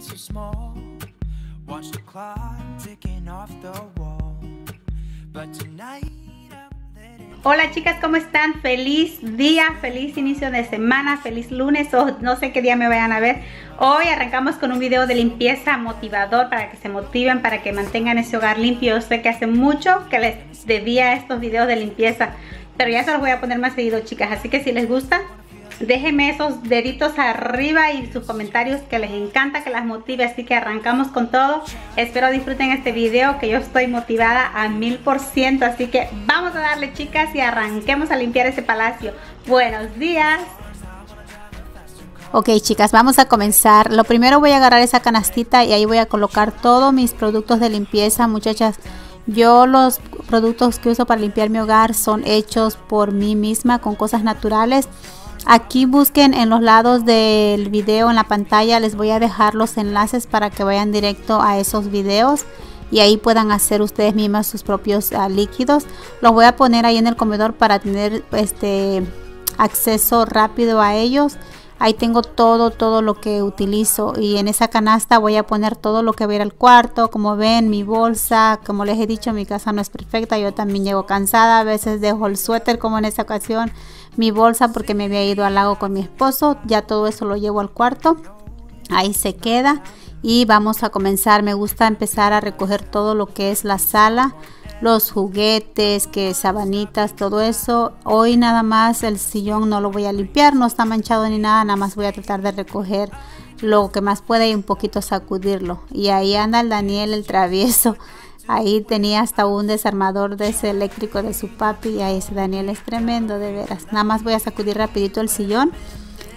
so small. Watch the clock ticking off the wall. But tonight. Hola chicas, ¿cómo están? Feliz día, feliz inicio de semana, feliz lunes o no sé qué día me vayan a ver. Hoy arrancamos con un video de limpieza motivador para que se motiven, para que mantengan ese hogar limpio. Sé que hace mucho que les debía estos videos de limpieza, pero ya se los voy a poner más seguido chicas. Así que si les gusta, déjenme esos deditos arriba y sus comentarios que les encanta, que las motive. Así que arrancamos con todo. Espero disfruten este video que yo estoy motivada a mil por ciento. Así que vamos a darle chicas y arranquemos a limpiar ese palacio. Buenos días. Ok chicas, vamos a comenzar. Lo primero voy a agarrar esa canastita y ahí voy a colocar todos mis productos de limpieza, muchachas. Yo los productos que uso para limpiar mi hogar son hechos por mí misma con cosas naturales. Aquí busquen en los lados del video en la pantalla, les voy a dejar los enlaces para que vayan directo a esos videos y ahí puedan hacer ustedes mismas sus propios uh, líquidos. Los voy a poner ahí en el comedor para tener este acceso rápido a ellos. Ahí tengo todo, todo lo que utilizo y en esa canasta voy a poner todo lo que va a ir al cuarto. Como ven, mi bolsa, como les he dicho, mi casa no es perfecta. Yo también llego cansada, a veces dejo el suéter como en esta ocasión. Mi bolsa porque me había ido al lago con mi esposo. Ya todo eso lo llevo al cuarto. Ahí se queda y vamos a comenzar. Me gusta empezar a recoger todo lo que es la sala los juguetes, que sabanitas, todo eso. Hoy nada más el sillón no lo voy a limpiar, no está manchado ni nada, nada más voy a tratar de recoger lo que más pueda y un poquito sacudirlo. Y ahí anda el Daniel, el travieso. Ahí tenía hasta un desarmador de ese eléctrico de su papi y ahí ese Daniel es tremendo, de veras. Nada más voy a sacudir rapidito el sillón,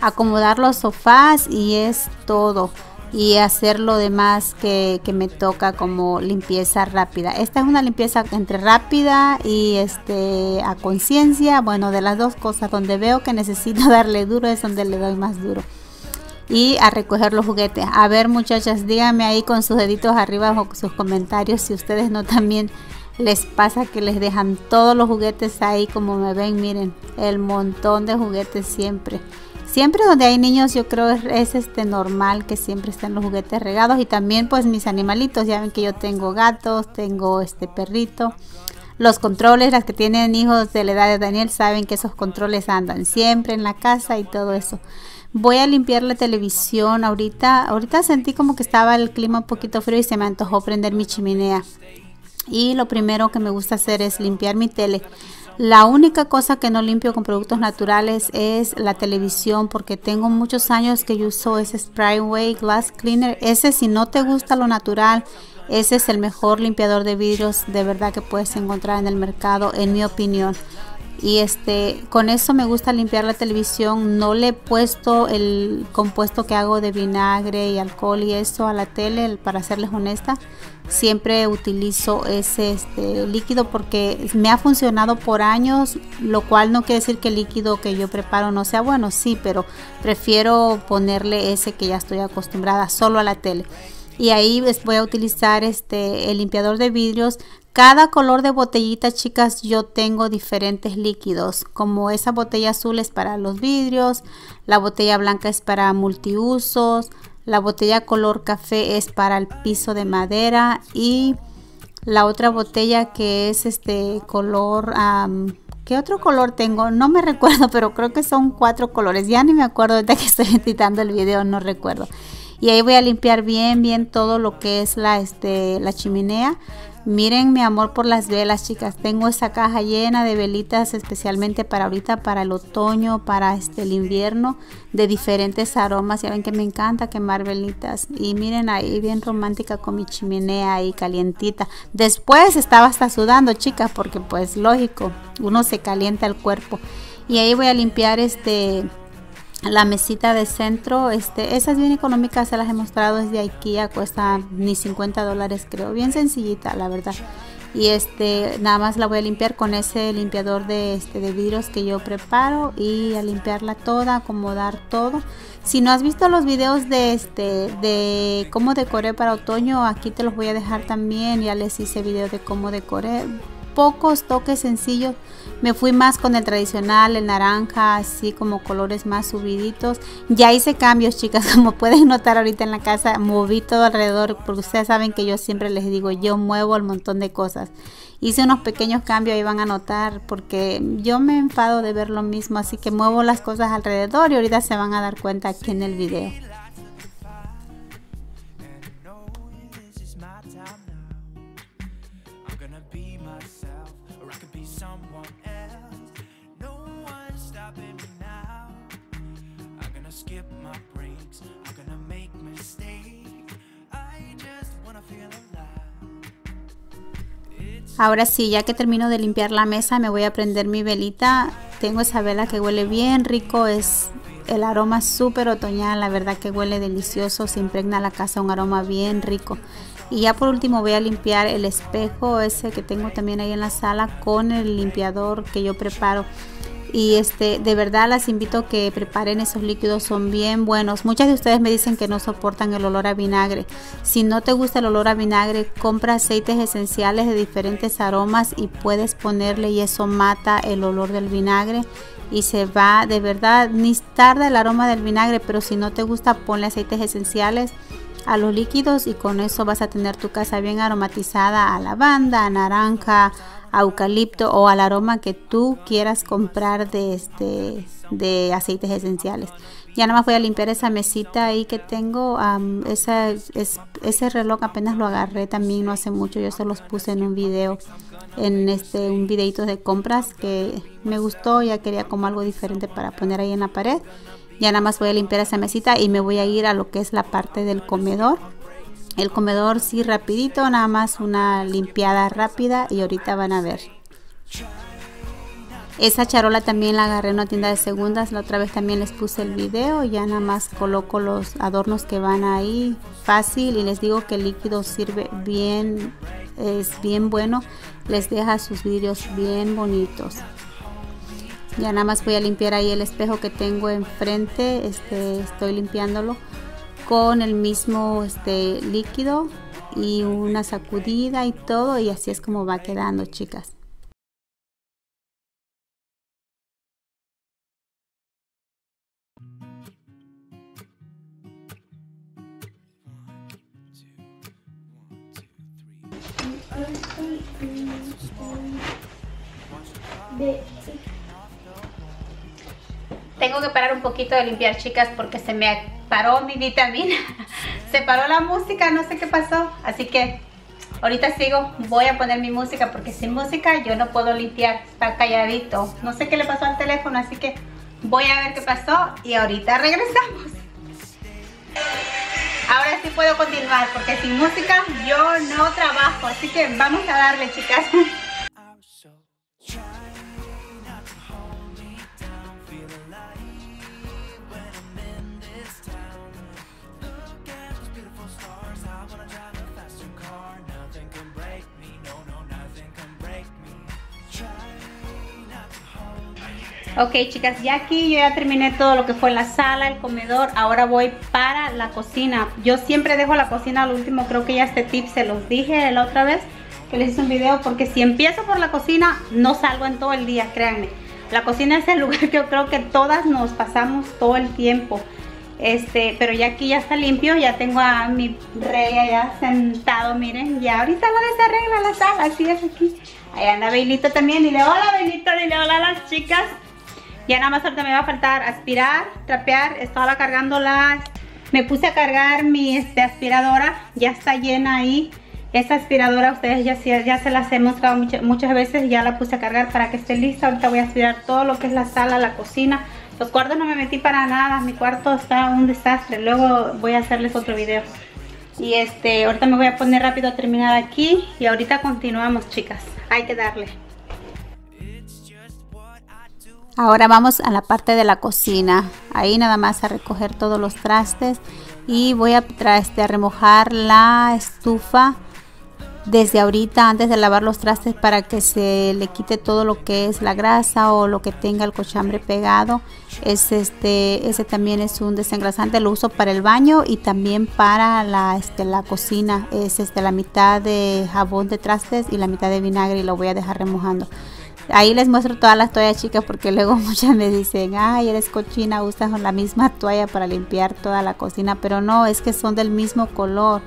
acomodar los sofás y es todo y hacer lo demás que, que, me toca como limpieza rápida. Esta es una limpieza entre rápida y este a conciencia, bueno, de las dos cosas, donde veo que necesito darle duro es donde le doy más duro. Y a recoger los juguetes. A ver muchachas, díganme ahí con sus deditos arriba o sus comentarios si ustedes no también les pasa que les dejan todos los juguetes ahí como me ven, miren, el montón de juguetes siempre. Siempre donde hay niños yo creo es, es, este normal que siempre estén los juguetes regados y también pues mis animalitos, ya ven que yo tengo gatos, tengo este perrito. Los controles, las que tienen hijos de la edad de Daniel saben que esos controles andan siempre en la casa y todo eso. Voy a limpiar la televisión ahorita. Ahorita sentí como que estaba el clima un poquito frío y se me antojó prender mi chimenea. Y lo primero que me gusta hacer es limpiar mi tele. La única cosa que no limpio con productos naturales es la televisión porque tengo muchos años que yo uso ese Sprayway Glass Cleaner. Ese si no te gusta lo natural, ese es el mejor limpiador de vidrios de verdad que puedes encontrar en el mercado en mi opinión. Y este con eso me gusta limpiar la televisión. No le he puesto el compuesto que hago de vinagre y alcohol y eso a la tele para serles honesta siempre utilizo ese este, líquido porque me ha funcionado por años, lo cual no quiere decir que el líquido que yo preparo no sea bueno, sí, pero prefiero ponerle ese que ya estoy acostumbrada solo a la tele. Y ahí voy a utilizar este el limpiador de vidrios. Cada color de botellita, chicas, yo tengo diferentes líquidos. Como esa botella azul es para los vidrios, la botella blanca es para multiusos, la botella color café es para el piso de madera y la otra botella que es este color ¿qué otro color tengo? no me recuerdo pero creo que son cuatro colores ya ni me acuerdo de que estoy editando el video no recuerdo y ahí voy a limpiar bien bien todo lo que es la este la chimenea Miren mi amor por las velas, chicas. Tengo esa caja llena de velitas especialmente para ahorita, para el otoño, para este el invierno, de diferentes aromas. Ya ven que me encanta quemar velitas. Y miren ahí, bien romántica con mi chimenea ahí calientita. Después estaba hasta sudando, chicas, porque pues lógico, uno se calienta el cuerpo. Y ahí voy a limpiar este la mesita de centro, este, esas bien económicas se las he mostrado desde Ikea, cuesta ni 50 dólares creo, bien sencillita la verdad. Y este, nada más la voy a limpiar con ese limpiador de, este, de vidrios que yo preparo y a limpiarla toda, acomodar todo. Si no has visto los videos de este de cómo decoré para otoño, aquí te los voy a dejar también. Ya les hice video de cómo decoré pocos toques sencillos. Me fui más con el tradicional, el naranja, así como colores más subiditos. Ya hice cambios, chicas, como pueden notar ahorita en la casa, moví todo alrededor, porque ustedes saben que yo siempre les digo, yo muevo el montón de cosas. Hice unos pequeños cambios, ahí van a notar, porque yo me enfado de ver lo mismo, así que muevo las cosas alrededor y ahorita se van a dar cuenta aquí en el video. Ahora sí, ya que termino de limpiar la mesa, me voy a prender mi velita. Tengo esa vela que huele bien rico, es el aroma súper otoñal, la verdad que huele delicioso, se impregna la casa un aroma bien rico. Y ya por último voy a limpiar el espejo ese que tengo también ahí en la sala con el limpiador que yo preparo y este de verdad las invito a que preparen esos líquidos son bien buenos. Muchas de ustedes me dicen que no soportan el olor a vinagre. Si no te gusta el olor a vinagre compra aceites esenciales de diferentes aromas y puedes ponerle y eso mata el olor del vinagre y se va de verdad ni tarda el aroma del vinagre pero si no te gusta ponle aceites esenciales a los líquidos y con eso vas a tener tu casa bien aromatizada a lavanda, a naranja, eucalipto o al aroma que tú quieras comprar de este de aceites esenciales. Ya nada más voy a limpiar esa mesita ahí que tengo. es, ese reloj apenas lo agarré también no hace mucho. Yo se los puse en un video, en este un videito de compras que me gustó. Ya quería como algo diferente para poner ahí en la pared. Ya nada más voy a limpiar esa mesita y me voy a ir a lo que es la parte del comedor. El comedor sí rapidito, nada más una limpiada rápida y ahorita van a ver. Esa charola también la agarré en una tienda de segundas, la otra vez también les puse el video, ya nada más coloco los adornos que van ahí fácil y les digo que el líquido sirve bien, es bien bueno, les deja sus vidrios bien bonitos ya nada más voy a limpiar ahí el espejo que tengo enfrente este estoy limpiándolo con el mismo este líquido y una sacudida y todo y así es como va quedando chicas un poquito de limpiar, chicas, porque se me paró mi vitamina. se paró la música, no sé qué pasó. Así que ahorita sigo. Voy a poner mi música porque sin música yo no puedo limpiar. Está calladito. No sé qué le pasó al teléfono, así que voy a ver qué pasó y ahorita regresamos. Ahora sí puedo continuar porque sin música yo no trabajo. Así que vamos a darle, chicas. Ok chicas, ya aquí yo ya terminé todo lo que fue la sala, el comedor, ahora voy para la cocina. Yo siempre dejo la cocina al último, creo que ya este tip se los dije la otra vez que les hice un video, porque si empiezo por la cocina no salgo en todo el día, créanme. La cocina es el lugar que yo creo que todas nos pasamos todo el tiempo. Este, pero ya aquí ya está limpio, ya tengo a mi rey allá sentado, miren, ya ahorita lo desarregla la sala, así es aquí. Ahí anda Beilito también, y le hola Beilito, y le hola a las chicas. Ya nada más ahorita me va a faltar aspirar, trapear. Estaba cargando la... Me puse a cargar mi este, aspiradora. Ya está llena ahí. Esta aspiradora ustedes ya, ya se las he mostrado muchas, muchas veces. Ya la puse a cargar para que esté lista. Ahorita voy a aspirar todo lo que es la sala, la cocina. Los cuartos no me metí para nada. Mi cuarto está un desastre. Luego voy a hacerles otro video. Y este, ahorita me voy a poner rápido a terminar aquí. Y ahorita continuamos, chicas. Hay que darle. Ahora vamos a la parte de la cocina. Ahí nada más a recoger todos los trastes y voy a, este, a remojar la estufa desde ahorita antes de lavar los trastes para que se le quite todo lo que es la grasa o lo que tenga el cochambre pegado. Es este ese también es un desengrasante lo uso para el baño y también para la este la cocina. Es este la mitad de jabón de trastes y la mitad de vinagre y lo voy a dejar remojando ahí les muestro todas las toallas chicas porque luego muchas me dicen ay eres cochina usas la misma toalla para limpiar toda la cocina pero no es que son del mismo color.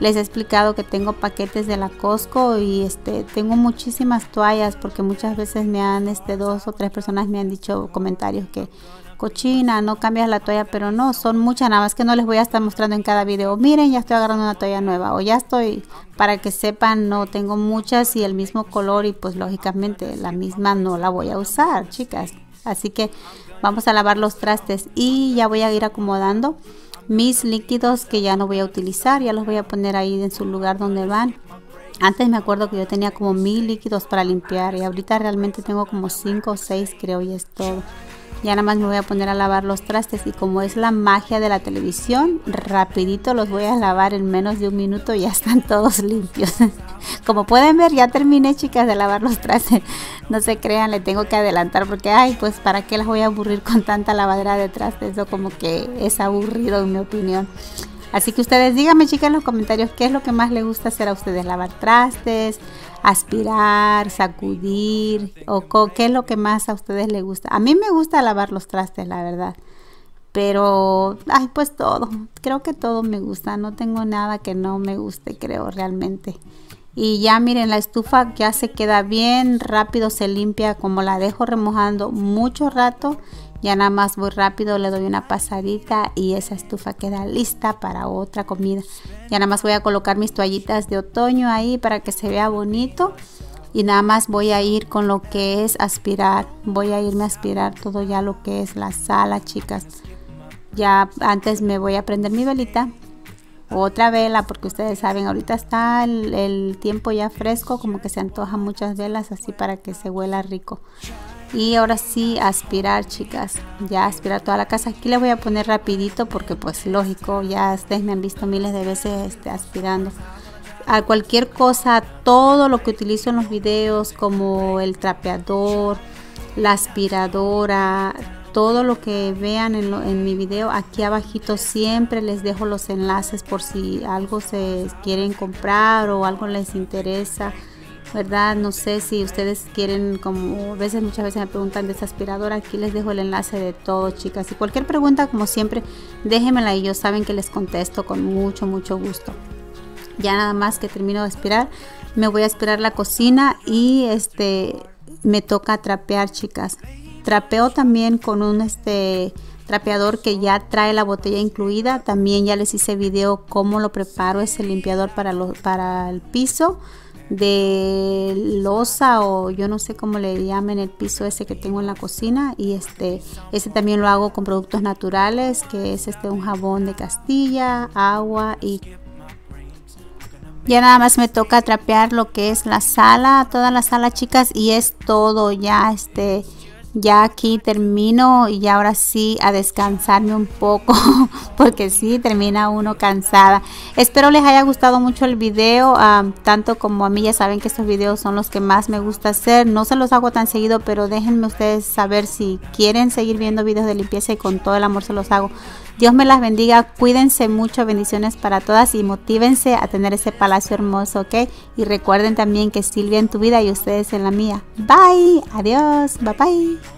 Les he explicado que tengo paquetes de la Costco y este tengo muchísimas toallas porque muchas veces me han este dos o tres personas me han dicho comentarios que cochina, no cambias la toalla, pero no, son muchas, nada más que no les voy a estar mostrando en cada video. Miren, ya estoy agarrando una toalla nueva o ya estoy, para que sepan, no tengo muchas y el mismo color y pues lógicamente la misma no la voy a usar, chicas. Así que vamos a lavar los trastes y ya voy a ir acomodando mis líquidos que ya no voy a utilizar, ya los voy a poner ahí en su lugar donde van. Antes me acuerdo que yo tenía como mil líquidos para limpiar y ahorita realmente tengo como cinco o seis creo y es todo. Ya nada más me voy a poner a lavar los trastes y como es la magia de la televisión, rapidito los voy a lavar en menos de un minuto y ya están todos limpios. como pueden ver, ya terminé chicas de lavar los trastes. No se crean, le tengo que adelantar porque, ay, pues para qué las voy a aburrir con tanta lavadera de trastes. Eso como que es aburrido en mi opinión. Así que ustedes díganme chicas en los comentarios qué es lo que más les gusta hacer a ustedes, lavar trastes, aspirar, sacudir o qué es lo que más a ustedes les gusta. A mí me gusta lavar los trastes, la verdad. Pero, ay, pues todo. Creo que todo me gusta. No tengo nada que no me guste, creo realmente. Y ya miren, la estufa ya se queda bien rápido, se limpia como la dejo remojando mucho rato ya nada más voy rápido, le doy una pasadita y esa estufa queda lista para otra comida. Ya nada más voy a colocar mis toallitas de otoño ahí para que se vea bonito. Y nada más voy a ir con lo que es aspirar. Voy a irme a aspirar todo ya lo que es la sala, chicas. Ya antes me voy a prender mi velita. Otra vela, porque ustedes saben, ahorita está el, el tiempo ya fresco, como que se antojan muchas velas así para que se huela rico y ahora sí aspirar chicas. Ya aspirar toda la casa. Aquí le voy a poner rapidito porque pues lógico ya ustedes me han visto miles de veces este, aspirando. A cualquier cosa todo lo que utilizo en los videos como el trapeador la aspiradora todo lo que vean en, en mi video aquí abajito siempre les dejo los enlaces por si algo se quieren comprar o algo les interesa ¿verdad? No sé si ustedes quieren, como a veces, muchas veces me preguntan de esa aspiradora, aquí les dejo el enlace de todo, chicas. Y cualquier pregunta, como siempre, déjenmela y yo saben que les contesto con mucho, mucho gusto. Ya nada más que termino de aspirar, me voy a aspirar la cocina y este me toca trapear, chicas. Trapeo también con un este trapeador que ya trae la botella incluida. También ya les hice video cómo lo preparo ese limpiador para, lo, para el piso de losa o yo no sé cómo le llamen el piso ese que tengo en la cocina y este ese también lo hago con productos naturales que es este un jabón de Castilla agua y ya nada más me toca trapear lo que es la sala toda la sala chicas y es todo ya este ya aquí termino y ahora sí a descansarme un poco porque sí termina uno cansada. Espero les haya gustado mucho el video tanto como a mí ya saben que estos videos son los que más me gusta hacer. No se los hago tan seguido pero déjenme ustedes saber si quieren seguir viendo videos de limpieza y con todo el amor se los hago Dios me las bendiga, cuídense mucho, bendiciones para todas y motívense a tener ese palacio hermoso, ¿ok? Y recuerden también que Silvia en tu vida y ustedes en la mía. Bye, adiós, bye bye.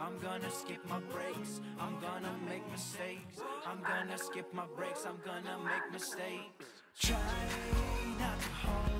I'm gonna skip my breaks. I'm gonna make mistakes. I'm gonna skip my breaks. I'm gonna make mistakes. Try not to hold